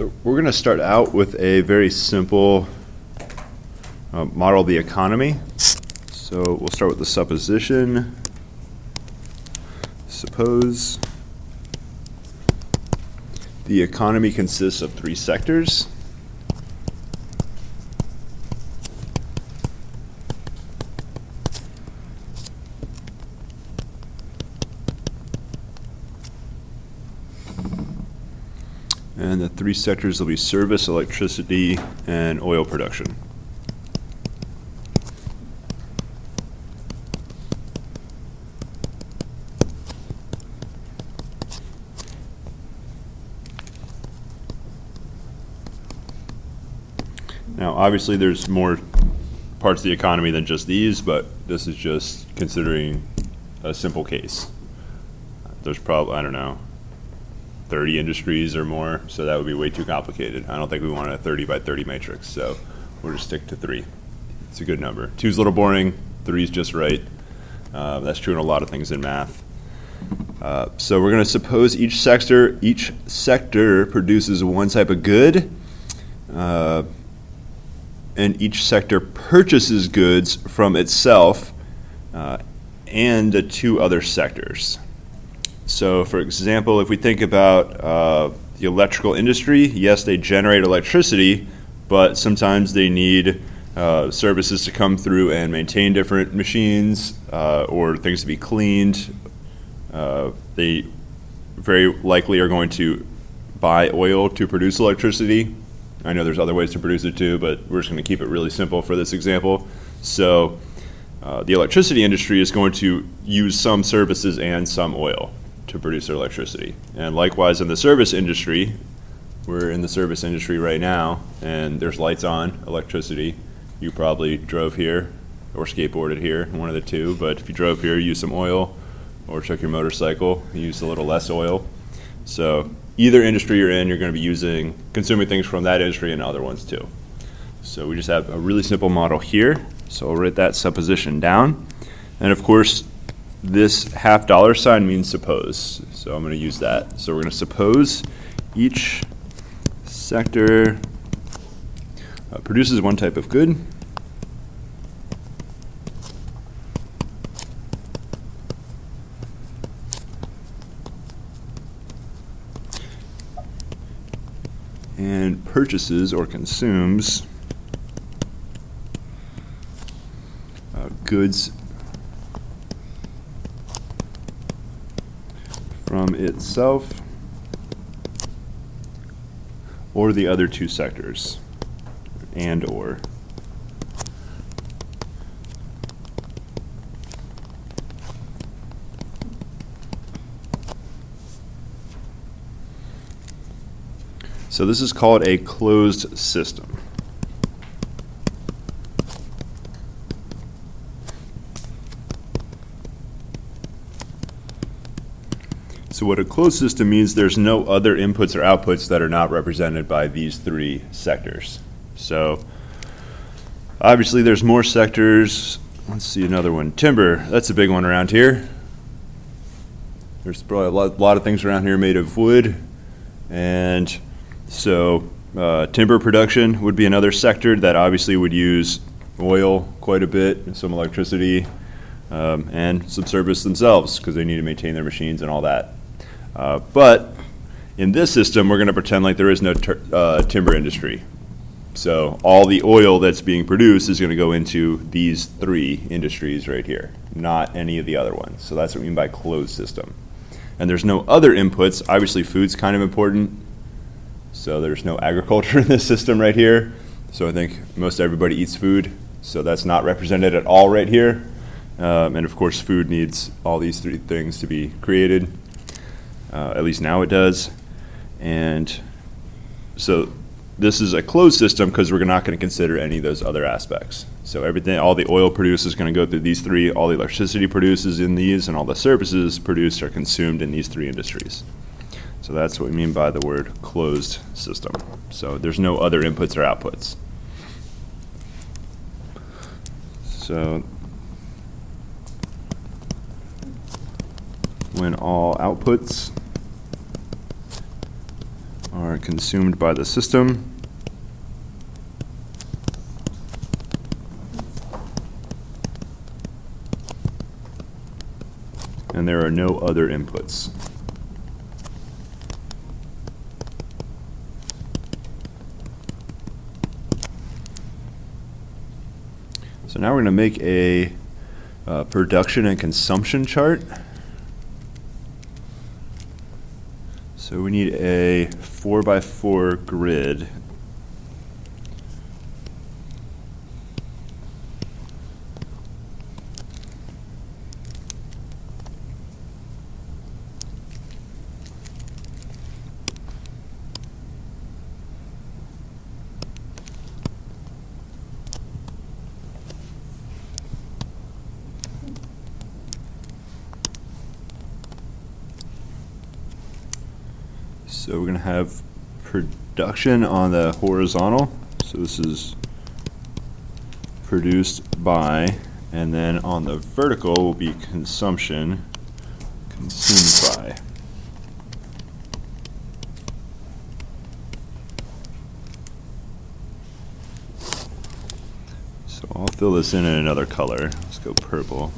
So we're going to start out with a very simple uh, model of the economy. So we'll start with the supposition. Suppose the economy consists of three sectors. And the three sectors will be service, electricity, and oil production. Now, obviously, there's more parts of the economy than just these, but this is just considering a simple case. There's probably, I don't know, 30 industries or more, so that would be way too complicated. I don't think we want a 30 by 30 matrix, so we'll just stick to three. It's a good number. Two's a little boring, three's just right. Uh, that's true in a lot of things in math. Uh, so we're going to suppose each sector each sector produces one type of good. Uh, and each sector purchases goods from itself uh, and the two other sectors. So, for example, if we think about uh, the electrical industry, yes, they generate electricity, but sometimes they need uh, services to come through and maintain different machines uh, or things to be cleaned. Uh, they very likely are going to buy oil to produce electricity I know there's other ways to produce it too, but we're just going to keep it really simple for this example. So uh, the electricity industry is going to use some services and some oil to produce their electricity. And likewise in the service industry, we're in the service industry right now, and there's lights on, electricity. You probably drove here or skateboarded here, one of the two, but if you drove here, use some oil, or took your motorcycle, use a little less oil. So either industry you're in, you're going to be using, consuming things from that industry and other ones too. So we just have a really simple model here. So I'll write that supposition down. And of course, this half dollar sign means suppose. So I'm going to use that. So we're going to suppose each sector uh, produces one type of good. and purchases or consumes uh, goods from itself or the other two sectors and or So this is called a closed system. So what a closed system means, there's no other inputs or outputs that are not represented by these three sectors. So obviously there's more sectors. Let's see another one. Timber, that's a big one around here. There's probably a lot, lot of things around here made of wood and so uh, timber production would be another sector that obviously would use oil quite a bit some electricity um, and some service themselves because they need to maintain their machines and all that. Uh, but in this system, we're going to pretend like there is no uh, timber industry. So all the oil that's being produced is going to go into these three industries right here, not any of the other ones. So that's what we mean by closed system. And there's no other inputs. Obviously, food's kind of important. So there's no agriculture in this system right here. So I think most everybody eats food. So that's not represented at all right here. Um, and of course, food needs all these three things to be created. Uh, at least now it does. And so this is a closed system because we're not going to consider any of those other aspects. So everything, all the oil produced is going to go through these three, all the electricity produces in these, and all the services produced are consumed in these three industries. So that's what we mean by the word closed system. So there's no other inputs or outputs. So when all outputs are consumed by the system. And there are no other inputs. So now we're going to make a uh, production and consumption chart. So we need a four by four grid. So we're going to have production on the horizontal. So this is produced by, and then on the vertical will be consumption, consumed by. So I'll fill this in in another color. Let's go purple.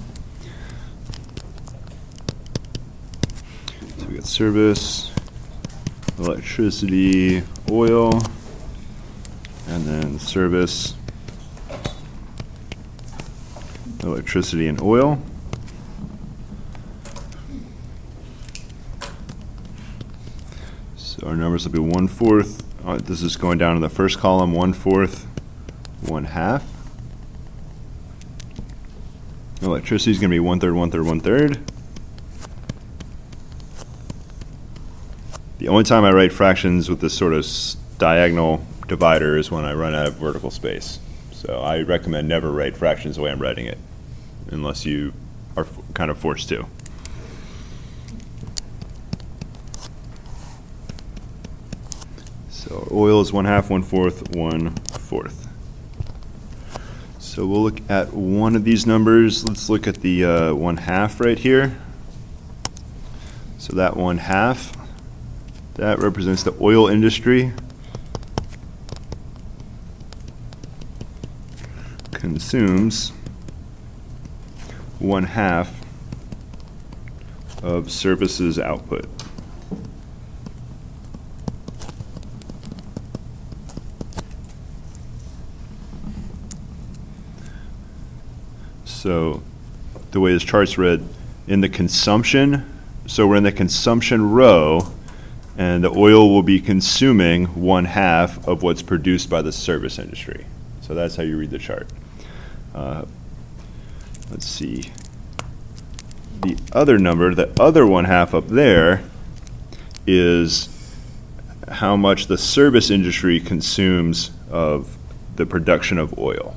So we got service, electricity, oil, and then service, electricity and oil. So our numbers will be one fourth, uh, this is going down in the first column, one fourth, one half. Electricity is going to be one third, one third, one third. Only time I write fractions with this sort of diagonal divider is when I run out of vertical space. So I recommend never write fractions the way I'm writing it, unless you are kind of forced to. So oil is one half, one fourth, one fourth. So we'll look at one of these numbers. Let's look at the uh, one half right here. So that one half that represents the oil industry. Consumes one half of services output. So the way this chart's read, in the consumption, so we're in the consumption row, and the oil will be consuming one half of what's produced by the service industry. So that's how you read the chart. Uh, let's see. The other number, the other one half up there, is how much the service industry consumes of the production of oil.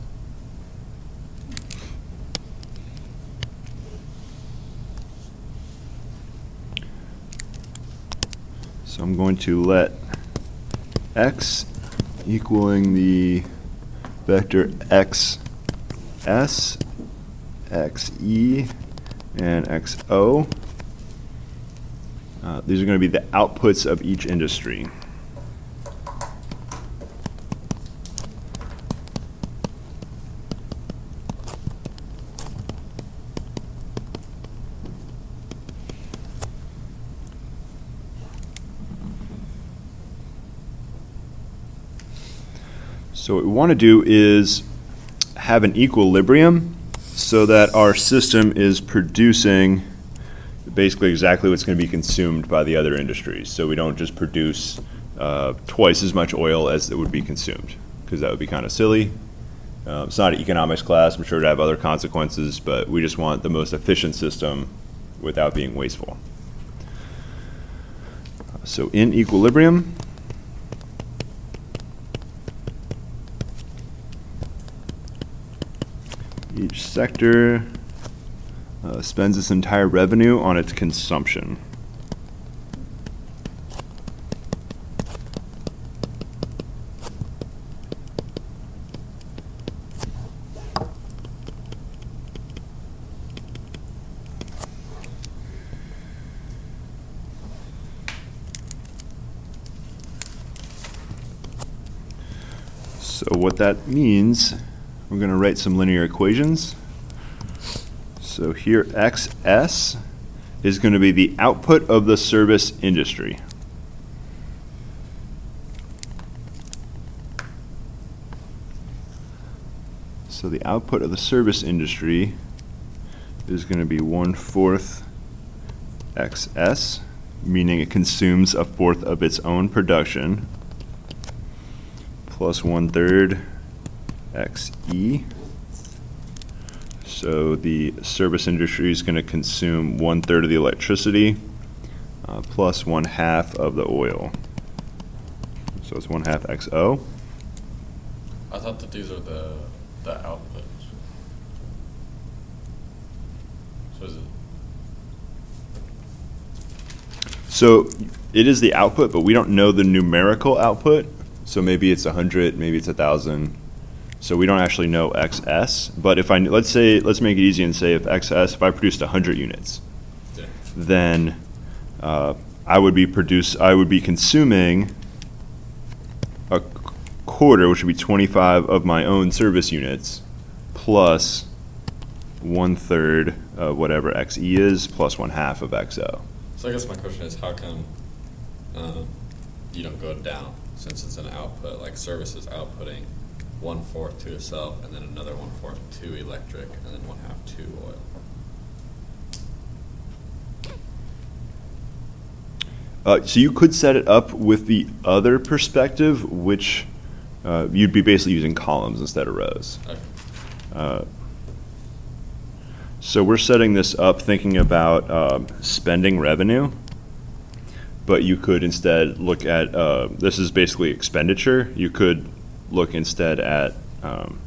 I'm going to let x equaling the vector x s, x e, and x o. Uh, these are going to be the outputs of each industry. So what we want to do is have an equilibrium so that our system is producing basically exactly what's going to be consumed by the other industries. So we don't just produce uh, twice as much oil as it would be consumed, because that would be kind of silly. Uh, it's not an economics class. I'm sure it have other consequences, but we just want the most efficient system without being wasteful. So in equilibrium, each sector uh, spends its entire revenue on its consumption. So what that means, we're going to write some linear equations. So here XS is going to be the output of the service industry. So the output of the service industry is going to be one-fourth XS, meaning it consumes a fourth of its own production, plus one-third XE. So the service industry is going to consume one-third of the electricity, uh, plus one-half of the oil. So it's one-half XO. I thought that these are the, the outputs. So is it, So it is the output, but we don't know the numerical output. So maybe it's 100, maybe it's 1,000. So we don't actually know XS. But if I, let's say, let's make it easy and say if XS, if I produced 100 units, yeah, then uh, I would be produce, I would be consuming a quarter, which would be 25 of my own service units, plus one-third of whatever XE is, plus one-half of XO. so I guess my question is, how come, um, you don't go down, since it's an output, like services is outputting one-fourth to itself, and then another one-fourth to electric, and then one-half to oil? Uh, so you could set it up with the other perspective, which uh, you'd be basically using columns instead of rows. Okay. Uh, so we're setting this up thinking about um, spending revenue, but you could instead look at uh, this is basically expenditure. You could look instead at um,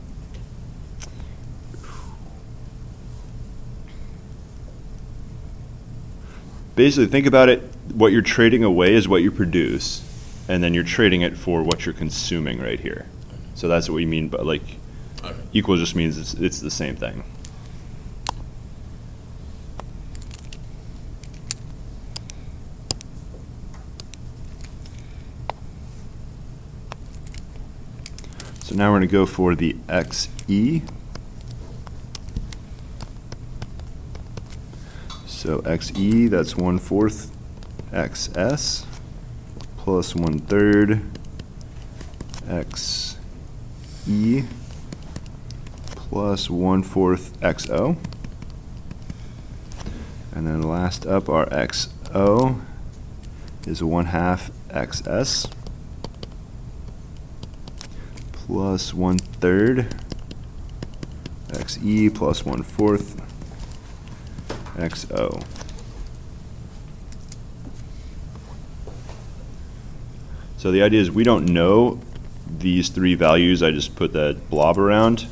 basically think about it what you're trading away is what you produce and then you're trading it for what you're consuming right here so that's what we mean by like Okay. equal just means it's, it's the same thing now we're going to go for the xe So XE, that's one fourth XS plus one third XE plus one fourth XO. And then last up, our XO is one half XS plus one third XE plus one fourth XO. So the idea is we don't know these three values, I just put that blob around,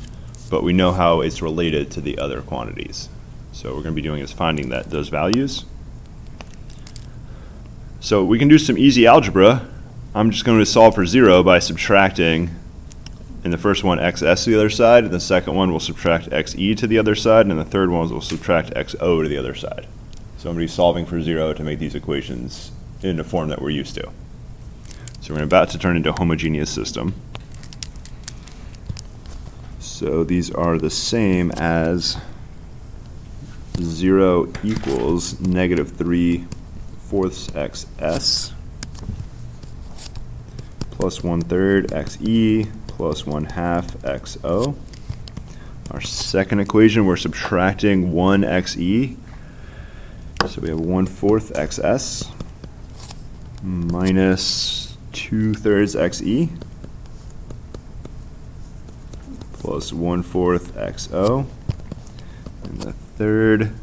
but we know how it's related to the other quantities. So we're going to be doing is finding that those values. So we can do some easy algebra. I'm just going to solve for zero by subtracting in the first one xs to the other side, and the second one we'll subtract xe to the other side, and the third one we'll subtract xo to the other side. So I'm going to be solving for zero to make these equations in the form that we're used to. So we're about to turn into a homogeneous system. So these are the same as 0 equals negative 3 fourths xs plus 1 third xe plus 1 half xo. Our second equation, we're subtracting 1 xe. So we have 1 fourth xs minus 2 thirds xe plus 1 fourth xo. And the third,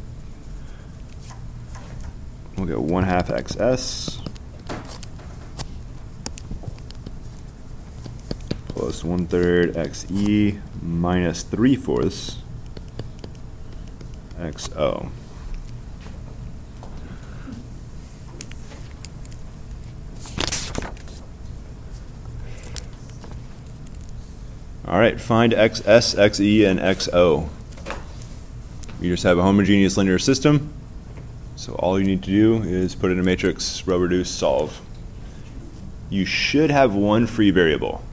we'll get 1 half xs plus 1 third xe minus 3 fourths xo. All right, find xs, xe, and xo. You just have a homogeneous linear system. So all you need to do is put in a matrix, row reduce, solve. You should have one free variable.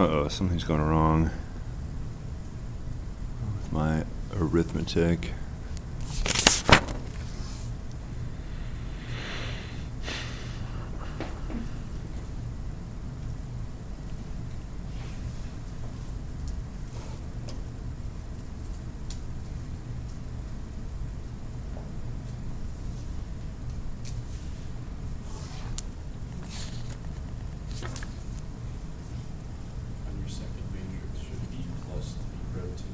Uh-oh, something's going wrong with my arithmetic. On your second matrix should be plus three row two.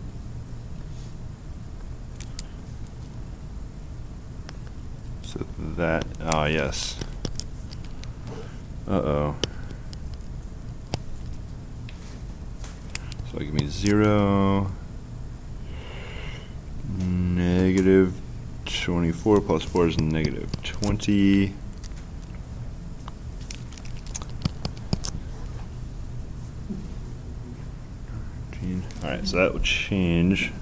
So that, ah, yes. Uh-oh. So I give me zero, negative twenty-four plus four is negative twenty. All right, so that will change.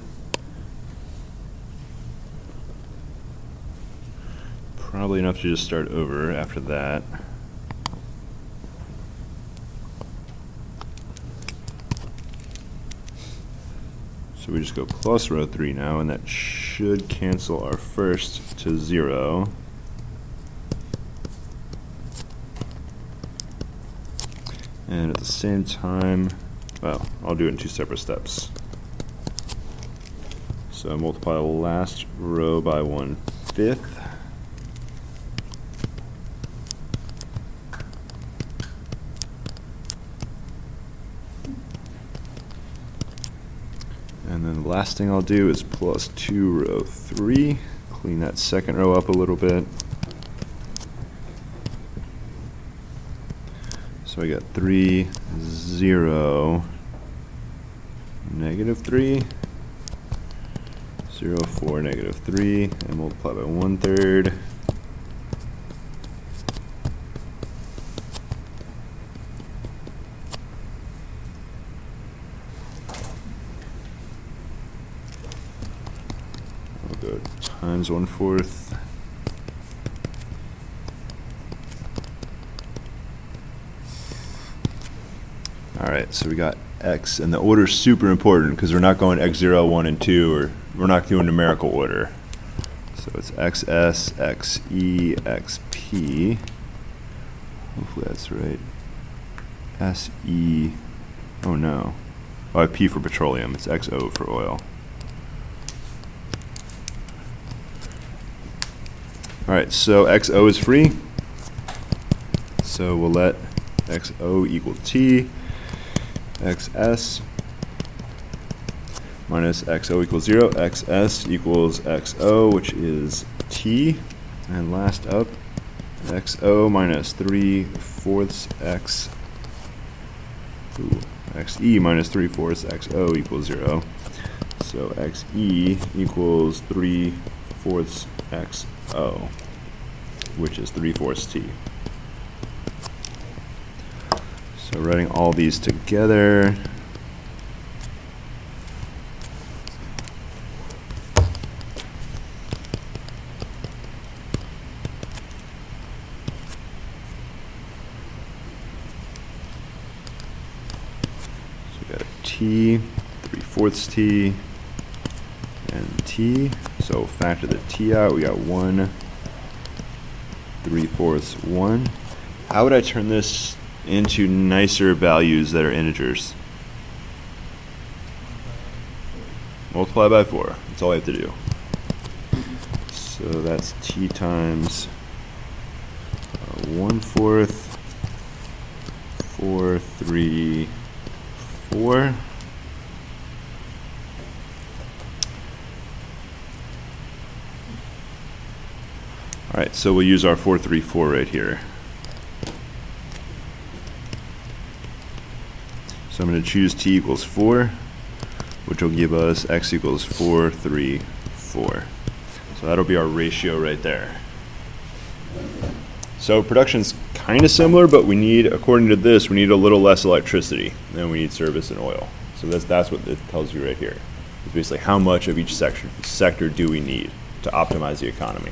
Probably enough to just start over after that. So we just go plus row three now, and that should cancel our first to zero. And at the same time, well, I'll do it in two separate steps. So multiply the last row by one fifth. And then the last thing I'll do is plus two row three, clean that second row up a little bit. So I got three, zero, negative three, zero, four, negative three, and multiply by one third. I'll go fourth. All right, so we got x, and the order's super important because we're not going x0, 1, and 2, or we're not doing numerical order. So it's xs, xe, xp. Hopefully that's right. se. Oh no. Oh, I have p for petroleum. It's xo for oil. All right, so xo is free. So we'll let xo equal t, xs minus xo equals 0, xs equals xo, which is t. And last up, xo minus 3 fourths x, ooh, xe minus 3 fourths xo equals 0. So xe equals 3 fourths xo, which is 3 fourths t. So writing all these together. T, 3 fourths T, and T. So factor the T out, we got 1, 3 fourths 1. How would I turn this into nicer values that are integers? Multiply by 4. That's all I have to do. So that's T times uh, 1 fourth, 4, 3, 4. All right, so we'll use our 434 right here. So I'm going to choose t equals 4, which will give us x equals 4, 3, 4. So that'll be our ratio right there. So production's kind of similar, but we need, according to this, we need a little less electricity than we need service and oil. So that's, that's what it tells you right here. It's basically how much of each sector, sector do we need to optimize the economy.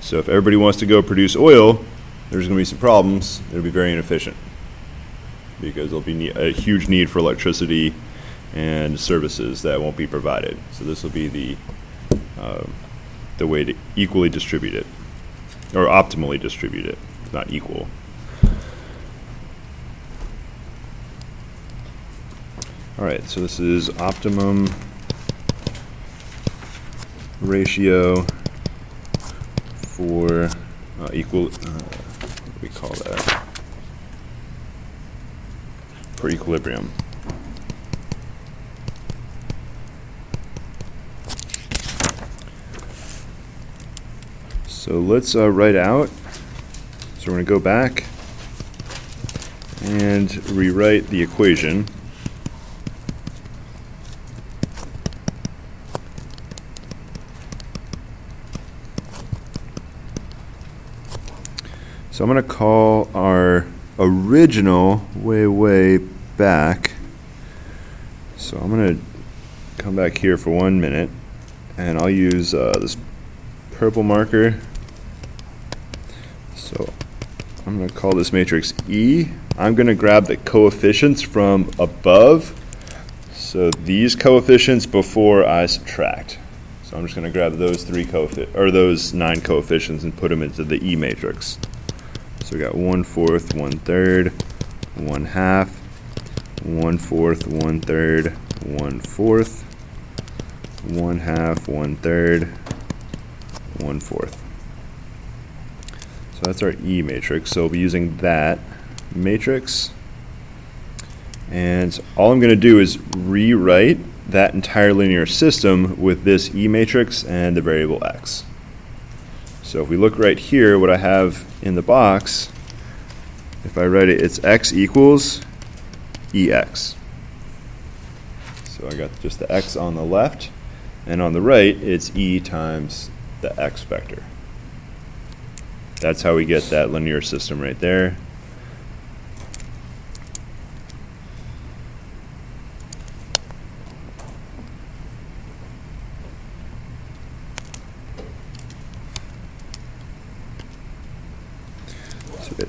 So if everybody wants to go produce oil, there's going to be some problems. It'll be very inefficient. because there'll be a huge need for electricity and services that won't be provided. So this will be the, um, the way to equally distribute it, or optimally distribute it, not equal. All right, so this is optimum ratio for uh, equal, uh, we call that? For equilibrium. So let's uh, write out. So we're going to go back and rewrite the equation. So I'm going to call our original way, way back. So I'm going to come back here for one minute and I'll use uh, this purple marker. So I'm going to call this matrix E. I'm going to grab the coefficients from above. So these coefficients before I subtract. So I'm just going to grab those three coefficient or those nine coefficients and put them into the E matrix. So we got one fourth, one third, one half, one fourth, one third, one fourth, one half, one third, one fourth. So that's our E matrix. So we'll be using that matrix. And all I'm going to do is rewrite that entire linear system with this E matrix and the variable x. So if we look right here, what I have in the box, if I write it, it's x equals ex. So I got just the x on the left, and on the right, it's e times the x vector. That's how we get that linear system right there.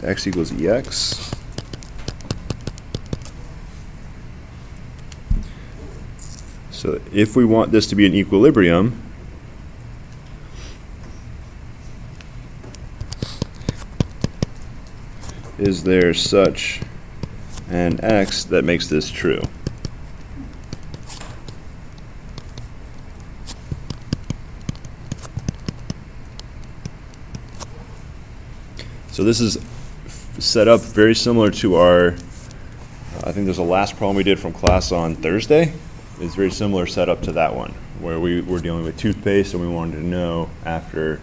X equals ex. So if we want this to be an equilibrium, is there such an x that makes this true? So this is set up very similar to our, I think there's a last problem we did from class on Thursday. It's very similar setup to that one, where we were dealing with toothpaste and we wanted to know after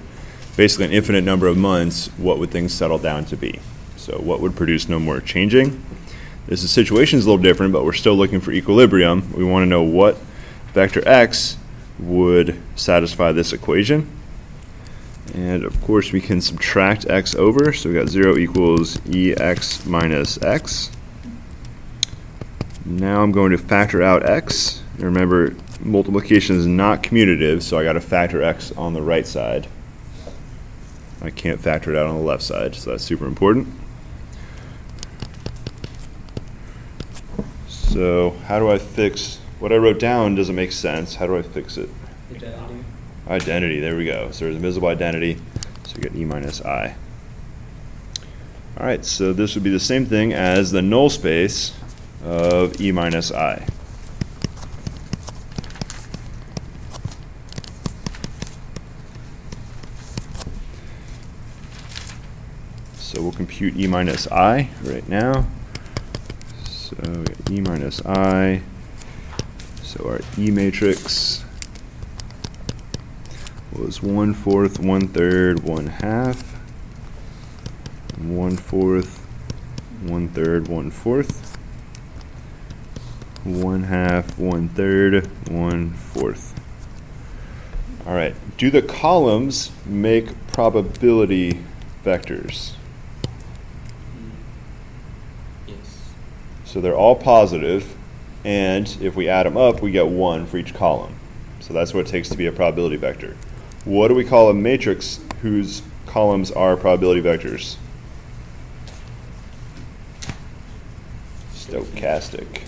basically an infinite number of months, what would things settle down to be? So what would produce no more changing? This is, situation is a little different, but we're still looking for equilibrium. We want to know what vector x would satisfy this equation. And of course, we can subtract x over. So we got 0 equals ex minus x. Now I'm going to factor out x. And remember, multiplication is not commutative, so I got to factor x on the right side. I can't factor it out on the left side, so that's super important. So how do I fix, what I wrote down doesn't make sense. How do I fix it? Identity. There we go. So there's invisible identity, so we get E minus I. All right, so this would be the same thing as the null space of E minus I. So we'll compute E minus I right now. So E minus I. So our E matrix was one fourth, one third, one half, one fourth, one third, one fourth, one half, one third, one fourth. All right, do the columns make probability vectors? Yes. So they're all positive, and if we add them up, we get one for each column. So that's what it takes to be a probability vector. What do we call a matrix whose columns are probability vectors? stochastic.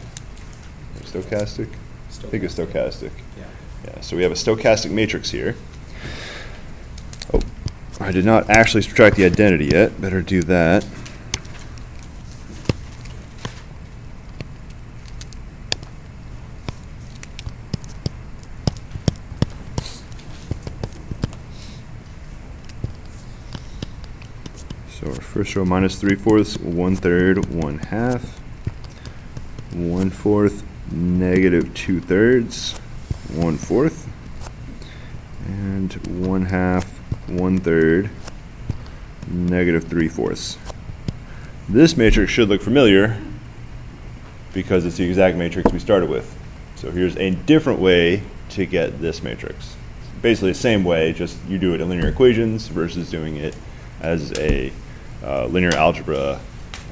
Stochastic? I think it's stochastic. Yeah. Yeah, so we have a stochastic matrix here. Oh, I did not actually subtract the identity yet. Better do that. So our first row minus three fourths, one third, one half, one fourth, negative two thirds, one fourth, and one half, one third, negative three fourths. This matrix should look familiar because it's the exact matrix we started with. So here's a different way to get this matrix. Basically the same way, just you do it in linear equations versus doing it as a uh, linear algebra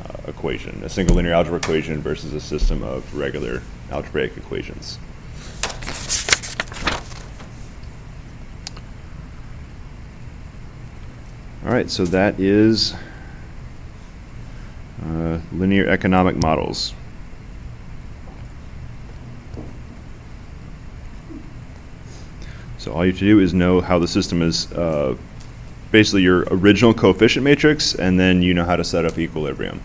uh, equation, a single linear algebra equation versus a system of regular algebraic equations. All right, so that is uh, linear economic models. So all you have to do is know how the system is uh, basically your original coefficient matrix, and then you know how to set up equilibrium.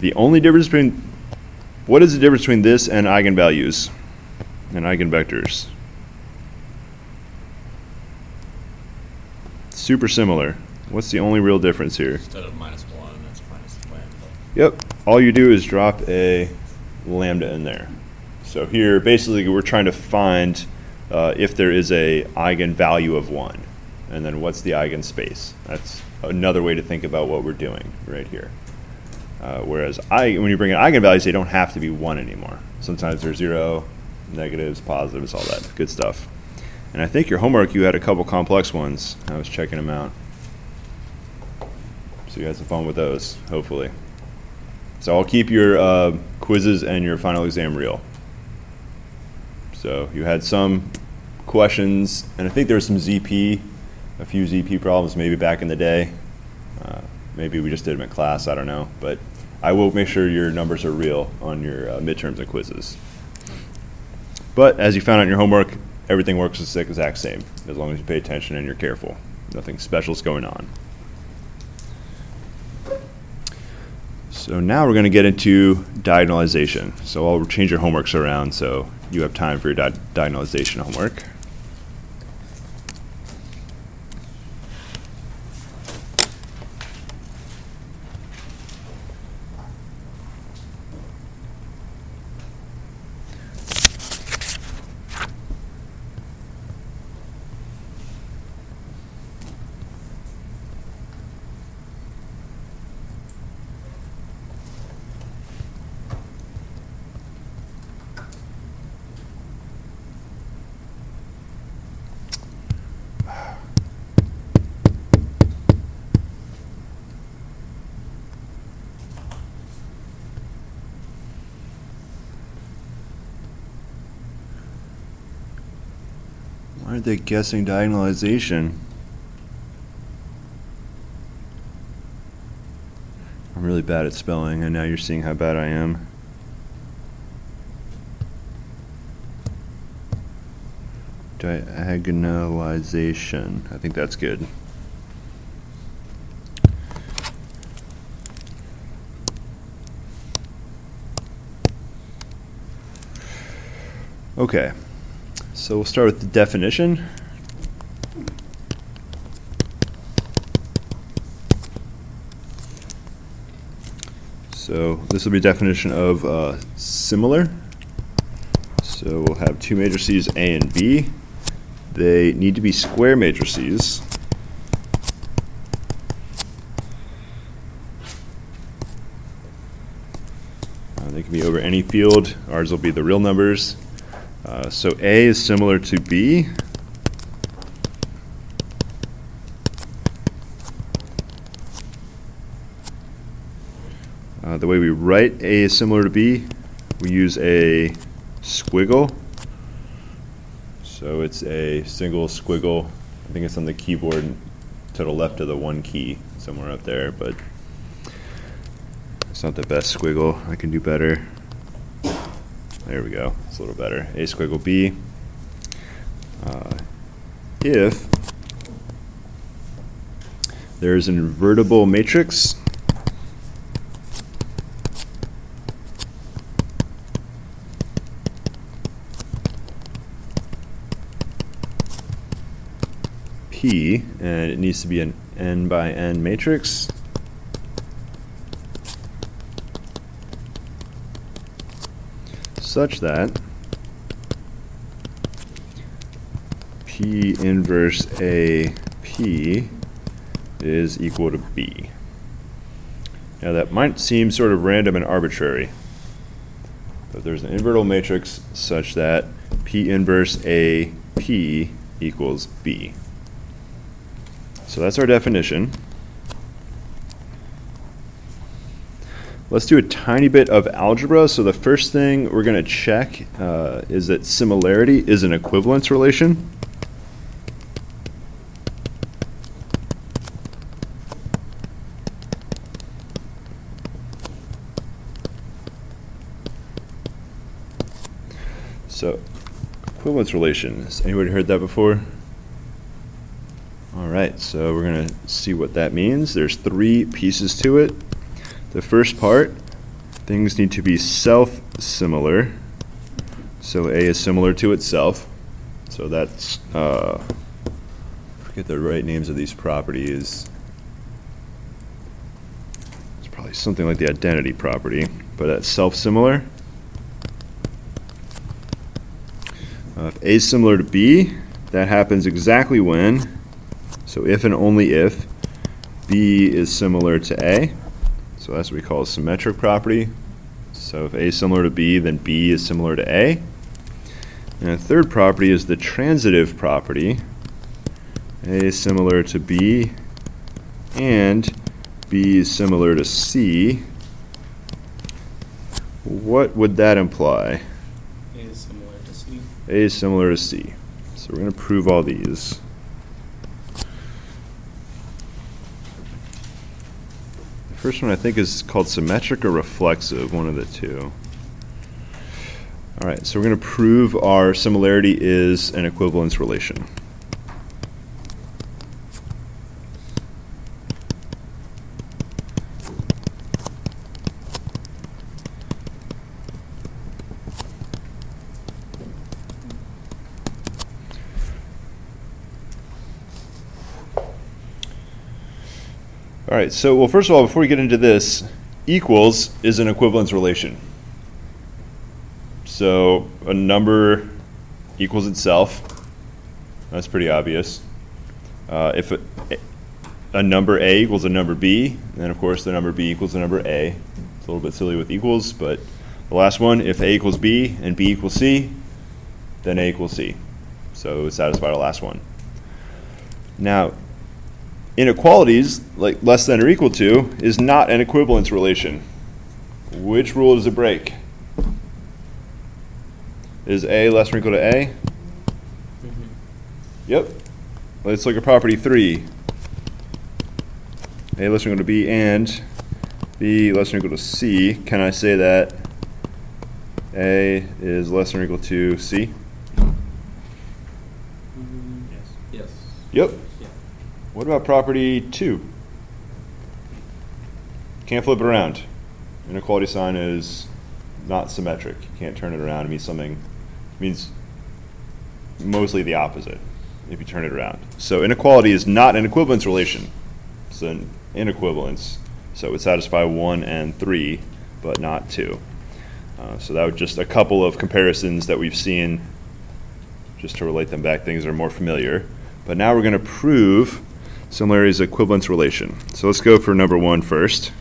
The only difference between what is the difference between this and eigenvalues and eigenvectors? Super similar. What's the only real difference here? Instead of minus one, it's minus lambda. Yep. All you do is drop a lambda in there. So here, basically, we're trying to find uh, if there is a eigenvalue of one, and then what's the eigenspace. That's another way to think about what we're doing right here. Uh, whereas I, when you bring in eigenvalues, they don't have to be one anymore. Sometimes they're zero, negatives, positives, all that good stuff. And I think your homework, you had a couple complex ones. I was checking them out. So you had some fun with those, hopefully. So I'll keep your uh, quizzes and your final exam real. So you had some questions, and I think there was some ZP, a few ZP problems maybe back in the day. Uh, maybe we just did them in class, I don't know. But I will make sure your numbers are real on your uh, midterms and quizzes. But as you found out in your homework, everything works the exact same, as long as you pay attention and you're careful. Nothing special is going on. So now we're going to get into diagonalization. So I'll change your homeworks around so you have time for your di diagonalization homework. Why are they guessing diagonalization? I'm really bad at spelling, and now you're seeing how bad I am. Diagonalization. I think that's good. Okay. So we'll start with the definition. So this will be definition of uh, similar. So we'll have two matrices A and B. They need to be square matrices. Uh, they can be over any field. Ours will be the real numbers. So A is similar to B. Uh, the way we write A is similar to B, we use a squiggle. So it's a single squiggle. I think it's on the keyboard to the left of the one key, somewhere up there. But It's not the best squiggle. I can do better. There we go. It's a little better. A squiggle B. Uh, if there's an invertible matrix P, and it needs to be an n by n matrix. Such that P inverse A P is equal to B. Now that might seem sort of random and arbitrary, but there's an invertible matrix such that P inverse A P equals B. So that's our definition. Let's do a tiny bit of algebra. So the first thing we're going to check uh, is that similarity is an equivalence relation. So equivalence relation, has anybody heard that before? All right, so we're going to see what that means. There's three pieces to it. The first part, things need to be self-similar. So A is similar to itself. So that's, uh, I forget the right names of these properties. It's probably something like the identity property, but that's self-similar. Uh, if A is similar to B, that happens exactly when, so if and only if, B is similar to A. So that's what we call a symmetric property. So if A is similar to B, then B is similar to A. And a third property is the transitive property. A is similar to B, and B is similar to C. What would that imply? A is similar to C. A is similar to C. So we're going to prove all these. First one I think is called symmetric or reflexive, one of the two. All right, so we're going to prove our similarity is an equivalence relation. All right, so, well, first of all, before we get into this, equals is an equivalence relation. So a number equals itself. That's pretty obvious. Uh, if a, a number A equals a number B, then of course the number B equals the number A. It's a little bit silly with equals, but the last one, if A equals B and B equals C, then A equals C. So it satisfied our last one. Now, inequalities, like less than or equal to, is not an equivalence relation. Which rule does it break? Is A less than or equal to A? Mm-hmm. Yep. Let's look at property three. A less than or equal to B and B less than or equal to C. Can I say that A is less than or equal to C? Mm, Yes. Yes. Yep. What about property two? Can't flip it around. Inequality sign is not symmetric. You can't turn it around. It means something, it means mostly the opposite if you turn it around. So inequality is not an equivalence relation. It's an inequivalence. So it would satisfy one and three, but not two. Uh, so that would just a couple of comparisons that we've seen just to relate them back, things are more familiar. But now we're going to prove similarity is equivalence relation. So let's go for number one first.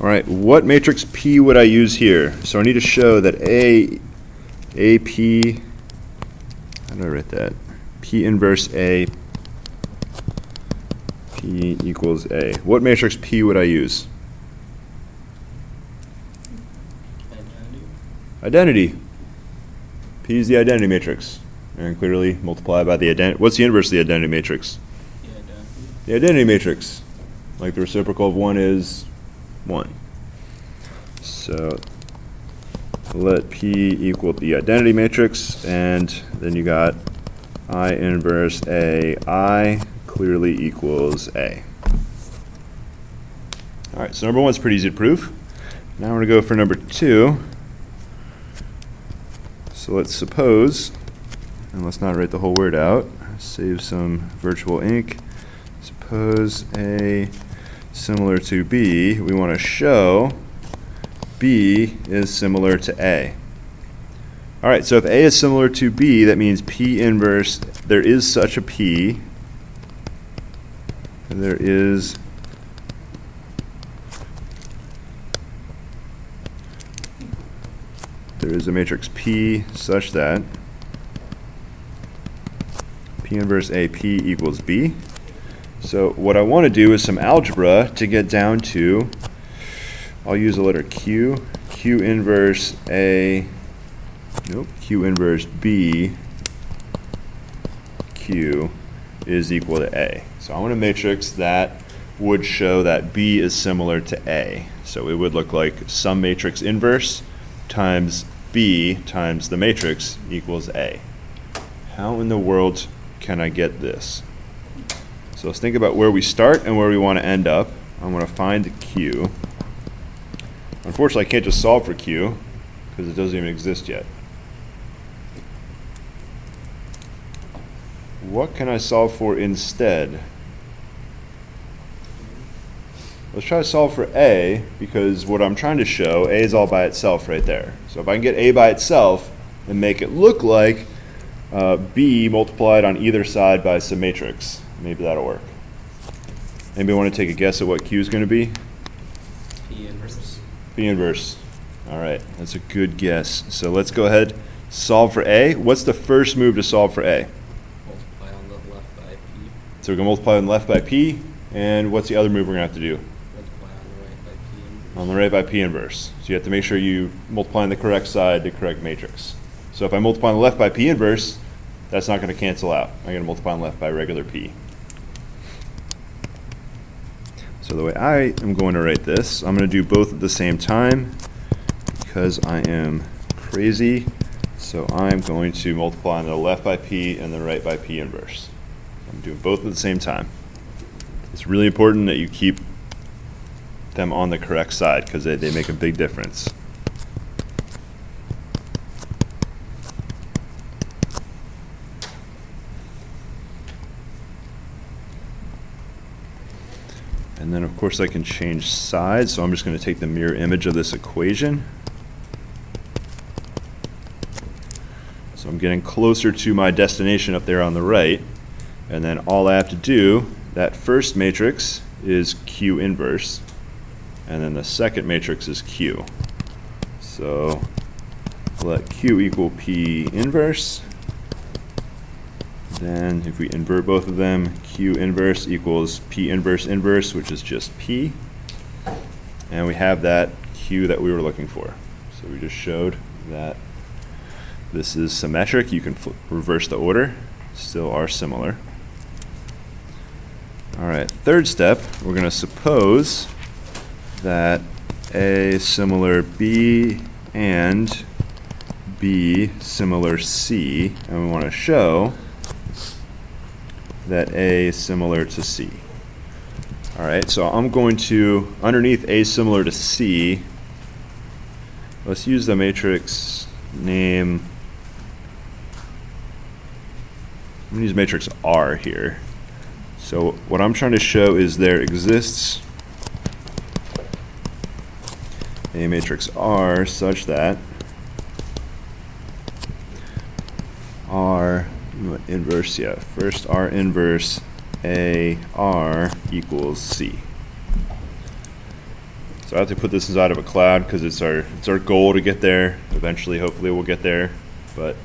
All right, what matrix P would I use here? So I need to show that A, AP, how do I write that? P inverse A, P equals A. What matrix P would I use? Identity. Identity. P is the identity matrix. and clearly multiply by the identity. What's the inverse of the identity matrix? Yeah, identity. The identity matrix, like the reciprocal of 1 is 1. So let P equal the identity matrix, and then you got I inverse A I clearly equals A. All right, so number one's pretty easy to prove. Now we're going to go for number two. So let's suppose, and let's not write the whole word out, save some virtual ink. Suppose A similar to B, we want to show B is similar to A. All right, so if A is similar to B, that means P inverse, there is such a P. There is there is a matrix P such that P inverse AP equals B. So what I want to do is some algebra to get down to, I'll use the letter Q, Q inverse A, nope, Q inverse B, Q is equal to A. So I want a matrix that would show that B is similar to A. So it would look like some matrix inverse times B times the matrix equals A. How in the world can I get this? So let's think about where we start and where we want to end up. I'm going to find Q. Unfortunately, I can't just solve for Q because it doesn't even exist yet. What can I solve for instead? Let's try to solve for A because what I'm trying to show, A is all by itself right there. So if I can get A by itself and make it look like uh, B multiplied on either side by some matrix, maybe that'll work. Anybody want to take a guess at what Q is going to be? P inverse. P inverse. All right, that's a good guess. So let's go ahead, solve for A. What's the first move to solve for A? Multiply on the left by P. So we're going to multiply on the left by P, and what's the other move we're going to have to do? Multiply on the right by On the right by P inverse. So you have to make sure you multiply on the correct side the correct matrix. So if I multiply on the left by P inverse, that's not going to cancel out. I'm going to multiply on the left by regular P. So the way I am going to write this, I'm going to do both at the same time because I am crazy. So I'm going to multiply on the left by P and the right by P inverse. I'm doing both at the same time. It's really important that you keep them on the correct side because they, they make a big difference. And then of course I can change sides, so I'm just going to take the mirror image of this equation. So I'm getting closer to my destination up there on the right. And then all I have to do, that first matrix is Q inverse. And then the second matrix is Q. So let Q equal P inverse. Then if we invert both of them, Q inverse equals P inverse inverse, which is just P. And we have that Q that we were looking for. So we just showed that this is symmetric. You can reverse the order. Still are similar. All right, third step, we're going to suppose that A similar B and B similar C, and we want to show that A is similar to C. All right, so I'm going to, underneath A similar to C, let's use the matrix name, I'm to use matrix R here. So what I'm trying to show is there exists a matrix R such that R inverse, yeah, first R inverse A R equals C. So I have to put this inside of a cloud because it's our it's our goal to get there. Eventually, hopefully, we'll get there, but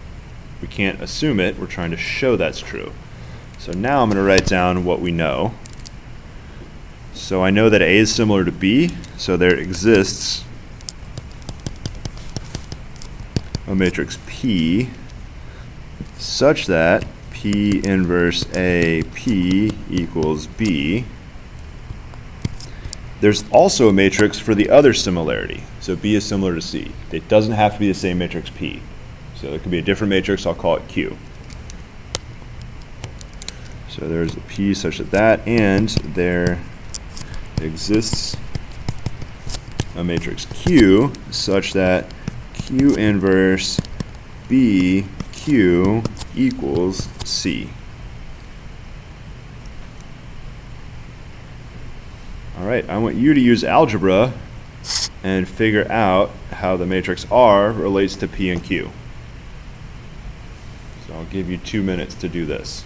we can't assume it. We're trying to show that's true. So now I'm going to write down what we know. So I know that A is similar to B, so there exists a matrix P such that P inverse A P equals B. There's also a matrix for the other similarity. So B is similar to C. It doesn't have to be the same matrix P. So it could be a different matrix, I'll call it Q. So there's a P such that that, and there exists a matrix Q such that Q inverse B Q equals C. All right, I want you to use algebra and figure out how the matrix R relates to P and Q. So I'll give you two minutes to do this.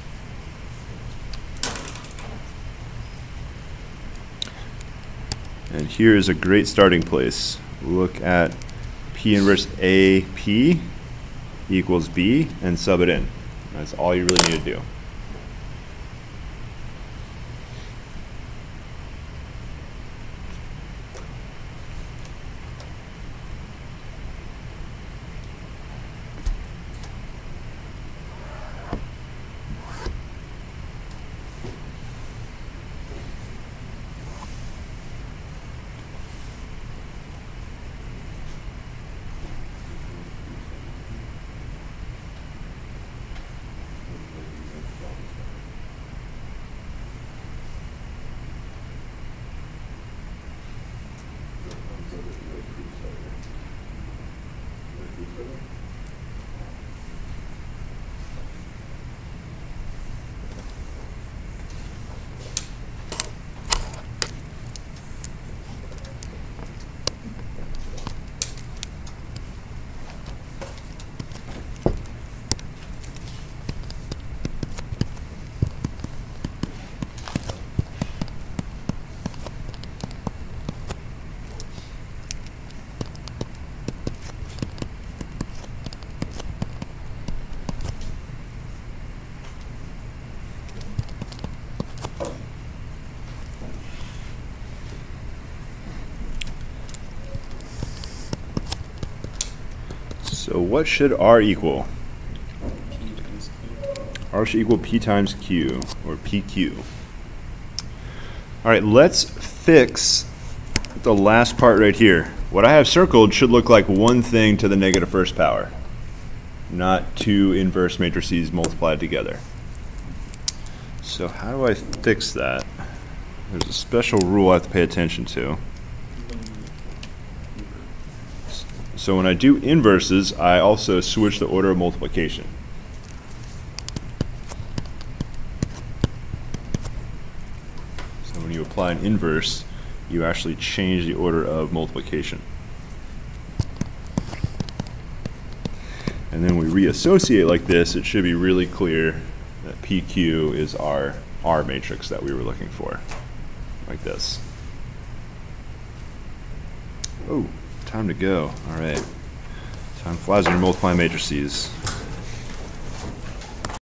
And here is a great starting place. Look at P inverse AP equals B and sub it in. That's all you really need to do. So what should R equal? R should equal P times Q, or PQ. All right, let's fix the last part right here. What I have circled should look like one thing to the negative first power, not two inverse matrices multiplied together. So how do I fix that? There's a special rule I have to pay attention to. So when I do inverses, I also switch the order of multiplication. So when you apply an inverse, you actually change the order of multiplication. And then we reassociate like this, it should be really clear that PQ is our R matrix that we were looking for, like this. Oh, time to go. All right. Time flies when you're multiplying matrices.